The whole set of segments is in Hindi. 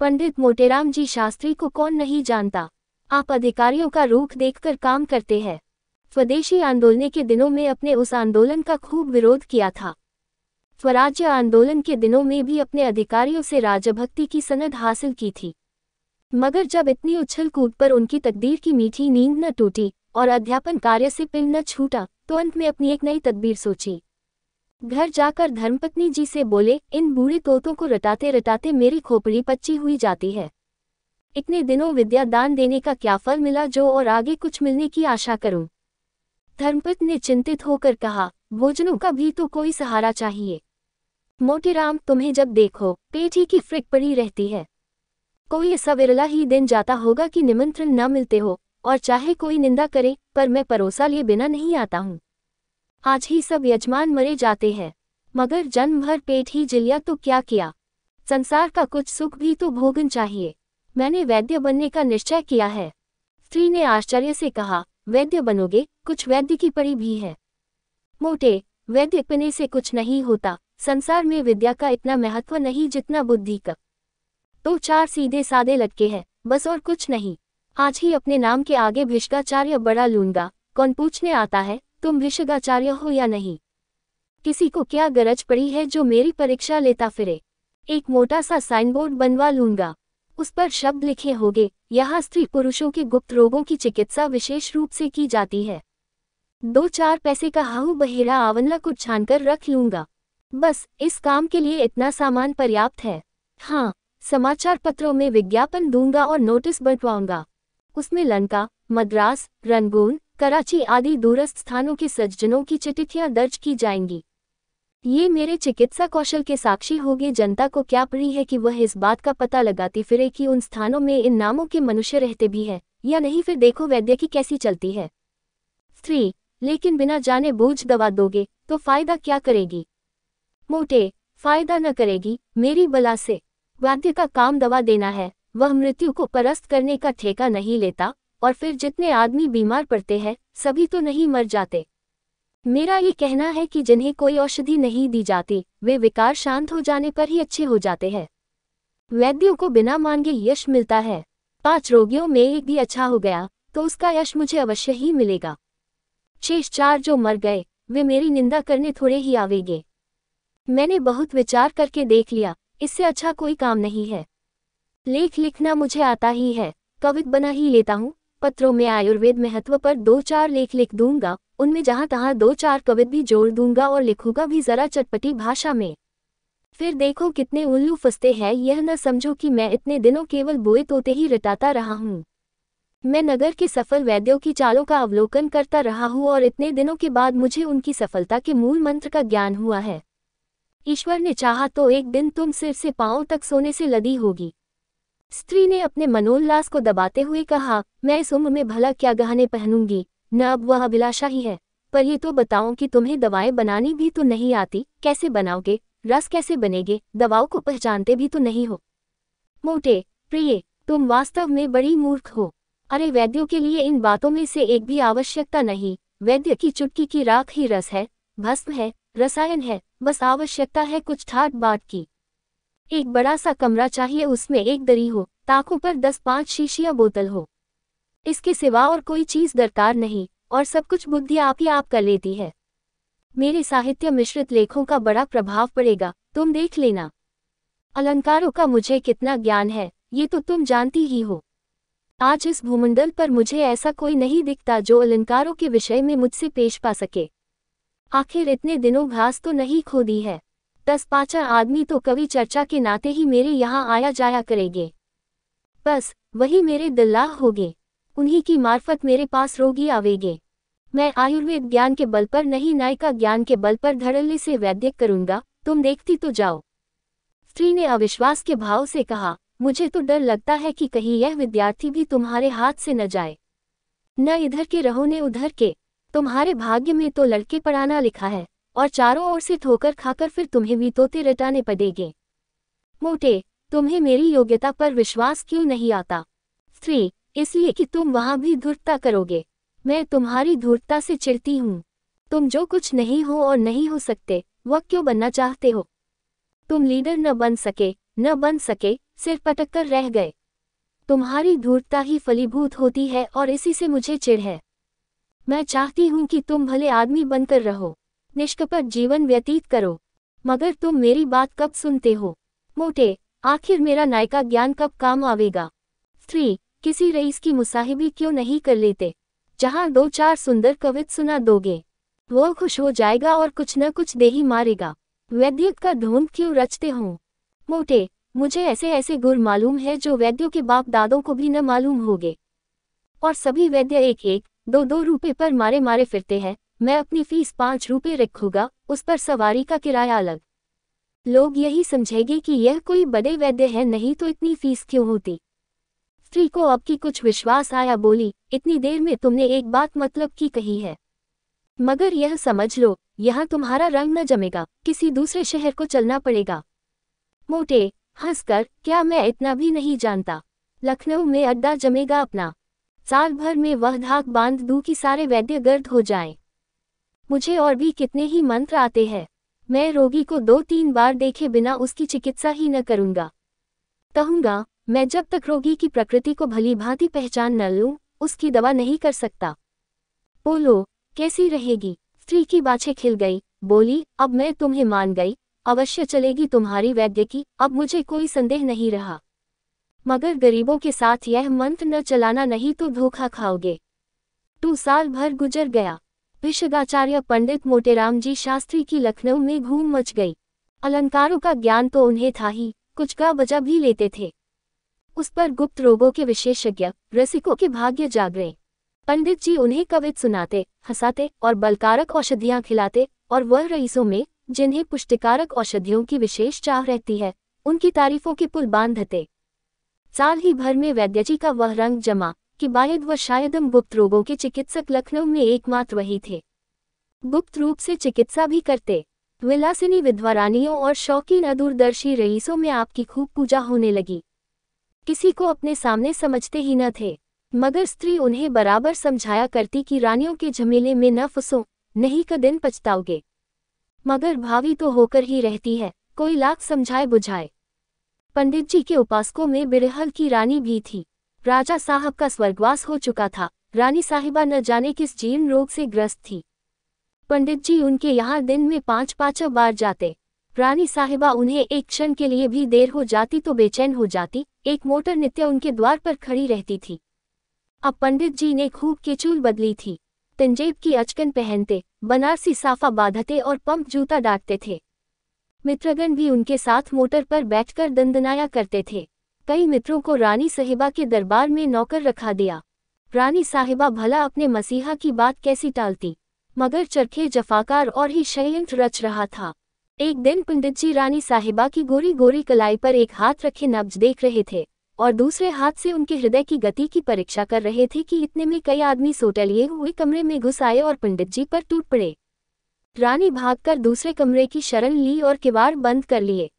पंडित मोटेराम जी शास्त्री को कौन नहीं जानता? आप अधिकारियों का रूख देखकर काम करते हैं। स्वदेशी आंदोलन के दिनों में अपने उस आंदोलन का खूब विरोध किया था। स्वराज्य आंदोलन के दिनों में भी अपने अधिकारियों से राजभक्ति की सनद हासिल की थी। मगर जब इतनी उछल कूद पर उनकी तकदीर की मीठी नींद न टूटी और अध्यापन कार्य से पिल न छूटा तो अंत में अपनी एक नई तदबीर सोची। घर जाकर धर्मपत्नी जी से बोले, इन बूढ़े तोतों को रटाते रटाते मेरी खोपड़ी पच्ची हुई जाती है। इतने दिनों विद्या दान देने का क्या फल मिला जो और आगे कुछ मिलने की आशा करूँ? धर्मपत्नी ने चिंतित होकर कहा, भोजनों का भी तो कोई सहारा चाहिए। मोटेराम तुम्हें जब देखो पेट ही की फ्रिक पड़ी रहती है। कोई ऐसा विरला ही दिन जाता होगा कि निमंत्रण न मिलते हो, और चाहे कोई निंदा करे, पर मैं परोसा लिए बिना नहीं आता हूँ। आज ही सब यजमान मरे जाते हैं। मगर जन्म भर पेट ही जिलिया तो क्या किया? संसार का कुछ सुख भी तो भोगन चाहिए। मैंने वैद्य बनने का निश्चय किया है। स्त्री ने आश्चर्य से कहा, वैद्य बनोगे, कुछ वैद्य की पड़ी भी है। मोटे, वैद्य पने से कुछ नहीं होता। संसार में विद्या का इतना महत्व नहीं जितना बुद्धि का। तो चार सीधे सादे लटके हैं, बस और कुछ नहीं। आज ही अपने नाम के आगे भिष्काचार्य बड़ा लूँगा। कौन पूछने आता है? तुम भिषगाचार्य हो या नहीं? किसी को क्या गरज पड़ी है जो मेरी परीक्षा लेता फिरे? एक मोटा सा साइन बोर्ड बनवा लूँगा। उस पर शब्द लिखे होंगे। यहाँ स्त्री पुरुषों के गुप्त रोगों की चिकित्सा विशेष रूप से की जाती है। दो चार पैसे का हाहू बहेरा आवनला को छानकर रख लूँगा। बस, इस काम के लिए इतना सामान पर्याप्त है। हाँ समाचार पत्रों में विज्ञापन दूँगा और नोटिस बंटवाऊँगा। उसमें लंका, मद्रास, रंगून कराची आदि दूरस्थ स्थानों के सज्जनों की चिट्ठियाँ दर्ज की जाएँगी। ये मेरे चिकित्सा कौशल के साक्षी होंगे। जनता को क्या पड़ी है कि वह इस बात का पता लगाती फिरे कि उन स्थानों में इन नामों के मनुष्य रहते भी हैं, या नहीं? फिर देखो वैद्य की कैसी चलती है। स्त्री, लेकिन बिना जाने बूझ दवा दोगे तो फ़ायदा क्या करेगी? मोटे, फ़ायदा न करेगी। मेरी बला से, वाद्य का काम दवा देना है। वह मृत्यु को परस्त करने का ठेका नहीं लेता। और फिर जितने आदमी बीमार पड़ते हैं, सभी तो नहीं मर जाते। मेरा ये कहना है कि जिन्हें कोई औषधि नहीं दी जाती, वे विकार शांत हो जाने पर ही अच्छे हो जाते हैं। वैद्यों को बिना मांगे यश मिलता है। पाँच रोगियों में एक भी अच्छा हो गया तो उसका यश मुझे अवश्य ही मिलेगा। शेष चार जो मर गए, वे मेरी निंदा करने थोड़े ही आवेगे। मैंने बहुत विचार करके देख लिया, इससे अच्छा कोई काम नहीं है। लेख लिखना मुझे आता ही है, कवित बना ही लेता हूँ। पत्रों में आयुर्वेद महत्व पर दो चार लेख लिख दूँगा, उनमें जहाँ तहां दो चार कवित भी जोड़ दूँगा और लिखूँगा भी जरा चटपटी भाषा में। फिर देखो कितने उल्लू फंसते हैं, यह न समझो कि मैं इतने दिनों केवल बोए तोते ही रटाता रहा हूँ। मैं नगर के सफल वैद्यों की चालों का अवलोकन करता रहा हूँ और इतने दिनों के बाद मुझे उनकी सफलता के मूल मंत्र का ज्ञान हुआ है। ईश्वर ने चाहा तो एक दिन तुम सिर से पाँव तक सोने से लदी होगी। स्त्री ने अपने मनोल्लास को दबाते हुए कहा, मैं इस उम्र में भला क्या गहने पहनूँगी? न अब वह अभिलाषा ही है। पर ये तो बताओ कि तुम्हें दवाएँ बनानी भी तो नहीं आती। कैसे बनाओगे? रस कैसे बनेगे? दवाओं को पहचानते भी तो नहीं हो। मोटे, प्रिय, तुम वास्तव में बड़ी मूर्ख हो। अरे वैद्यों के लिए इन बातों में से एक भी आवश्यकता नहीं। वैद्य की चुटकी की राख ही रस है, भस्म है, रसायन है, बस आवश्यकता है कुछ ठाट बाट की। एक बड़ा सा कमरा चाहिए, उसमें एक दरी हो, ताकों पर दस पाँच शीशियाँ बोतल हो। इसके सिवा और कोई चीज़ दरकार नहीं, और सब कुछ बुद्धि आप ही आप कर लेती है। मेरे साहित्य मिश्रित लेखों का बड़ा प्रभाव पड़ेगा, तुम देख लेना। अलंकारों का मुझे कितना ज्ञान है, ये तो तुम जानती ही हो। आज इस भूमंडल पर मुझे ऐसा कोई नहीं दिखता जो अलंकारों के विषय में मुझसे पेश पा सके। आखिर इतने दिनों घास तो नहीं खोदी है। दस पाचा आदमी तो कवि चर्चा के नाते ही मेरे यहाँ आया जाया करेंगे। बस, वही मेरे दल्लाह होगे। उन्हीं की मार्फत मेरे पास रोगी आवेगे। मैं आयुर्वेद ज्ञान के बल पर नहीं, नायिका ज्ञान के बल पर धड़ल्ले से वैद्य करूँगा। तुम देखती तो जाओ। स्त्री ने अविश्वास के भाव से कहा, मुझे तो डर लगता है कि कहीं यह विद्यार्थी भी तुम्हारे हाथ से न जाए। न इधर के रहो, ने उधर के। तुम्हारे भाग्य में तो लड़के पढ़ाना लिखा है। और चारों ओर से ठोकर खाकर फिर तुम्हें भी तोते रटाने पड़ेगे। मोटे, तुम्हें मेरी योग्यता पर विश्वास क्यों नहीं आता? स्त्री, इसलिए कि तुम वहाँ भी धूर्तता करोगे। मैं तुम्हारी धूर्तता से चिड़ती हूँ। तुम जो कुछ नहीं हो और नहीं हो सकते, वह क्यों बनना चाहते हो? तुम लीडर न बन सके, न बन सके, सिर पटक कर रह गए। तुम्हारी धूर्तता ही फलीभूत होती है और इसी से मुझे चिढ़ है। मैं चाहती हूँ कि तुम भले आदमी बनकर रहो। निष्कपट जीवन व्यतीत करो। मगर तुम मेरी बात कब सुनते हो? मोटे, आखिर मेरा नायका ज्ञान कब काम आवेगा? स्त्री, किसी रईस की मुसाहिबी क्यों नहीं कर लेते? जहाँ दो चार सुंदर कवित सुना दोगे। वो खुश हो जाएगा और कुछ न कुछ दे ही मारेगा। वैद्यक का ढूंढ क्यों रचते हो? मोटे, मुझे ऐसे ऐसे गुर मालूम है जो वैद्यों के बाप दादों को भी न मालूम होगे। और सभी वैद्य एक एक, दो दो रुपए पर मारे मारे फिरते हैं। मैं अपनी फ़ीस पाँच रुपए रखूँगा, उस पर सवारी का किराया अलग। लोग यही समझेंगे कि यह कोई बड़े वैद्य है, नहीं तो इतनी फ़ीस क्यों होती? स्त्री को अब की कुछ विश्वास आया, बोली, इतनी देर में तुमने एक बात मतलब की कही है। मगर यह समझ लो, यहाँ तुम्हारा रंग न जमेगा, किसी दूसरे शहर को चलना पड़ेगा। मोटे, हंसकर, क्या मैं इतना भी नहीं जानता? लखनऊ में अड्डा जमेगा अपना। साल भर में वह धाक बाँध दू कि सारे वैद्य गर्द हो जाएँ। मुझे और भी कितने ही मंत्र आते हैं। मैं रोगी को दो तीन बार देखे बिना उसकी चिकित्सा ही न करूँगा। कहूँगा, मैं जब तक रोगी की प्रकृति को भली भांति पहचान न लूँ, उसकी दवा नहीं कर सकता। बोलो, कैसी रहेगी? स्त्री की बाछे खिल गई। बोली, अब मैं तुम्हें मान गई। अवश्य चलेगी तुम्हारी वैद्य की। अब मुझे कोई संदेह नहीं रहा। मगर गरीबों के साथ यह मंत्र न चलाना नहीं तो धोखा खाओगे। टू साल भर गुजर गया। विशगाचार्य पंडित मोटेराम जी शास्त्री की लखनऊ में घूम मच गई। अलंकारों का ज्ञान तो उन्हें था ही, कुछ का बजा भी लेते थे। उस पर गुप्त रोगों के विशेषज्ञ, रसिकों के भाग्य जाग गए पंडित जी उन्हें कवित सुनाते, हंसाते और बलकारक औषधियाँ खिलाते और वह रईसों में, जिन्हें पुष्टिकारक औषधियों की विशेष चाह रहती है, उनकी तारीफों के पुल बांधते साल ही भर में वैद्य जी का वह रंग जमा कि बायद व शायदम गुप्त रोगों के चिकित्सक लखनऊ में एकमात्र वही थे। गुप्त रूप से चिकित्सा भी करते, विलासिनी विधवा रानियों और शौकीन अदूरदर्शी रईसों में आपकी खूब पूजा होने लगी। किसी को अपने सामने समझते ही न थे, मगर स्त्री उन्हें बराबर समझाया करती कि रानियों के झमेले में न फंसो, नहीं का दिन पछताओगे। मगर भावी तो होकर ही रहती है, कोई लाख समझाए बुझाए। पंडित जी के उपासकों में बिरहल की रानी भी थी। राजा साहब का स्वर्गवास हो चुका था। रानी साहिबा न जाने किस जीर्ण रोग से ग्रस्त थी। पंडित जी उनके यहाँ दिन में पाँच पाँच बार जाते। रानी साहिबा उन्हें एक क्षण के लिए भी देर हो जाती तो बेचैन हो जाती। एक मोटर नित्य उनके द्वार पर खड़ी रहती थी। अब पंडित जी ने खूब केचूल बदली थी। तंजेब की अचकन पहनते, बनारसी साफा बांधते और पंप जूता डांटते थे। मित्रगण भी उनके साथ मोटर पर बैठकर दंदनाया करते थे। कई मित्रों को रानी साहिबा के दरबार में नौकर रखा दिया। रानी साहिबा भला अपने मसीहा की बात कैसी टालती, मगर चरखे जफाकार और ही षयंत्र रच रहा था। एक दिन पंडित जी रानी साहिबा की गोरी गोरी कलाई पर एक हाथ रखे नब्ज देख रहे थे, और दूसरे हाथ से उनके हृदय की गति की परीक्षा कर रहे थे कि इतने में कई आदमी सोटे लिए हुए कमरे में घुस आए और पंडित जी पर टूट पड़े। रानी भागकर दूसरे कमरे की शरण ली और किवाड़ बंद कर लिए।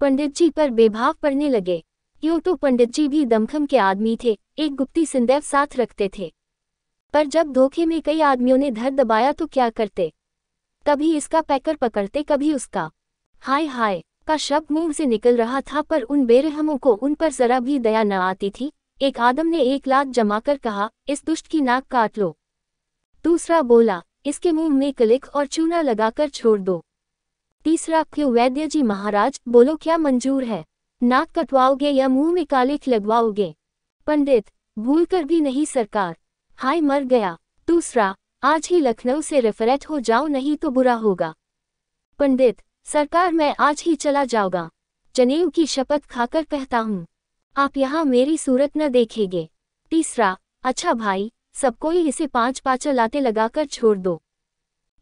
पंडित जी पर बेभाव पड़ने लगे। यूँ तो पंडित जी भी दमखम के आदमी थे, एक गुप्ती सिंदैव साथ रखते थे। पर जब धोखे में कई आदमियों ने धर दबाया तो क्या करते? कभी इसका पैकर पकड़ते, कभी उसका। हाय हाय, का शब्द मुँह से निकल रहा था, पर उन बेरहमों को उन पर जरा भी दया न आती थी। एक आदम ने एक लाख जमाकर कहा, इस दुष्ट की नाक काट लो। दूसरा बोला, इसके मुँह में कलिक और चूना लगाकर छोड़ दो। तीसरा, क्यों वैद्य जी महाराज, बोलो क्या मंजूर है? नाक कटवाओगे या मुँह में कालिक लगवाओगे पंडित भूल कर भी नहीं सरकार। हाय, मर गया। दूसरा, आज ही लखनऊ से रेफरेट हो जाओ, नहीं तो बुरा होगा। पंडित, सरकार, मैं आज ही चला जाऊँगा। जनेऊ की शपथ खाकर कहता हूँ, आप यहाँ मेरी सूरत न देखेंगे। तीसरा अच्छा भाई, सब कोई इसे पाँच पाँच लाते लगाकर छोड़ दो।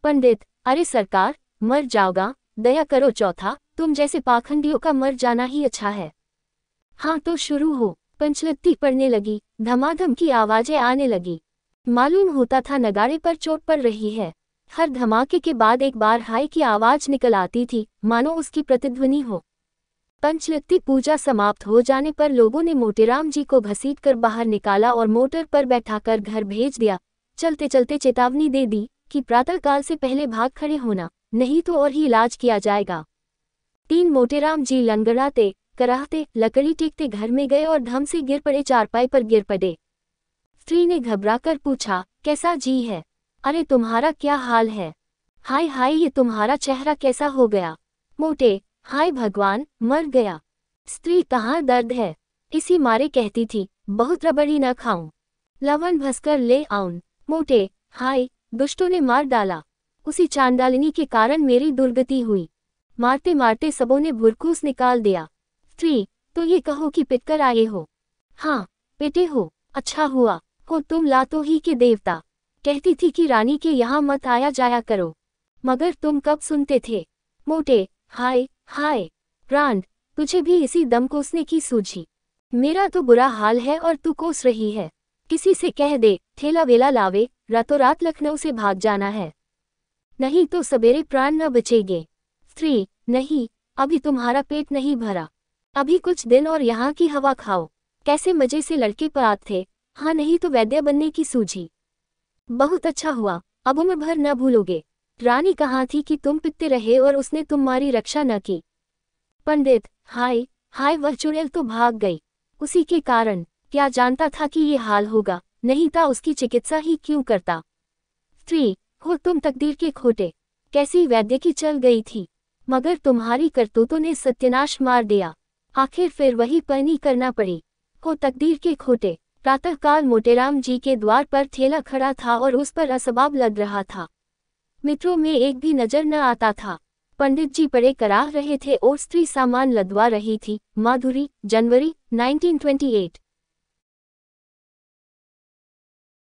पंडित, अरे सरकार, मर जाओगा दया करो चौथा, तुम जैसे पाखंडियों का मर जाना ही अच्छा है। हाँ तो शुरू हो। पंचलत्ती पड़ने लगी, धमाधम की आवाज़ें आने लगी। मालूम होता था नगाड़े पर चोट पड़ रही है। हर धमाके के बाद एक बार हाय की आवाज़ निकल आती थी, मानो उसकी प्रतिध्वनि हो। पंचलत्ती पूजा समाप्त हो जाने पर लोगों ने मोटेराम जी को घसीट कर बाहर निकाला और मोटर पर बैठाकर घर भेज दिया। चलते चलते चेतावनी दे दी कि प्रातःकाल से पहले भाग खड़े होना। नहीं तो और ही इलाज किया जाएगा। तीन मोटेराम जी लंगड़ाते, कराहते, लकड़ी टेकते घर में गए और धम से गिर पड़े, चारपाई पर गिर पड़े। स्त्री ने घबराकर पूछा, कैसा जी है? अरे तुम्हारा क्या हाल है? हाय हाय, ये तुम्हारा चेहरा कैसा हो गया? मोटे, हाय भगवान, मर गया। स्त्री कहाँ दर्द है? इसी मारे कहती थी, बहुत रबड़ी न खाऊं। लवन भसकर ले आऊँ। मोटे, हाय, दुष्टों ने मार डाला। उसी चांडालिनी के कारण मेरी दुर्गति हुई। मारते मारते सबों ने भुरकूस निकाल दिया। स्त्री तो ये कहो कि पिटकर आए हो? हाँ पिटे हो। अच्छा हुआ हो तुम लातो ही के देवता। कहती थी कि रानी के यहाँ मत आया जाया करो। मगर तुम कब सुनते थे? मोटे, हाय हाय। प्राण, तुझे भी इसी दम कोसने की सूझी। मेरा तो बुरा हाल है और तू कोस रही है। किसी से कह दे, ठेला वेला लावे, रातों रात लखनऊ से भाग जाना है। नहीं तो सवेरे प्राण न बचेगे। स्त्री, नहीं, अभी तुम्हारा पेट नहीं भरा। अभी कुछ दिन और यहाँ की हवा खाओ। कैसे मज़े से लड़के पात थे। हाँ नहीं तो वैद्य बनने की सूझी। बहुत अच्छा हुआ। अब उम्र भर न भूलोगे। रानी कहाँ थी कि तुम पित्ते रहे और उसने तुम्हारी रक्षा न की। पंडित, हाय हाय वह चुड़ैल तो भाग गई। उसी के कारण, क्या जानता था कि ये हाल होगा। नहीं था उसकी चिकित्सा ही क्यों करता। स्त्री हो तुम तकदीर के खोटे। कैसी वैद्य की चल गई थी। मगर तुम्हारी करतूतों ने सत्यानाश मार दिया। आखिर फिर वही पनी करना पड़ी। हो तकदीर के खोटे। प्रातःकाल मोटेराम जी के द्वार पर ठेला खड़ा था और उस पर असबाब लग रहा था। मित्रों में एक भी नज़र न आता था। पंडित जी पड़े कराह रहे थे और स्त्री सामान लदवा रही थी। माधुरी, जनवरी 1928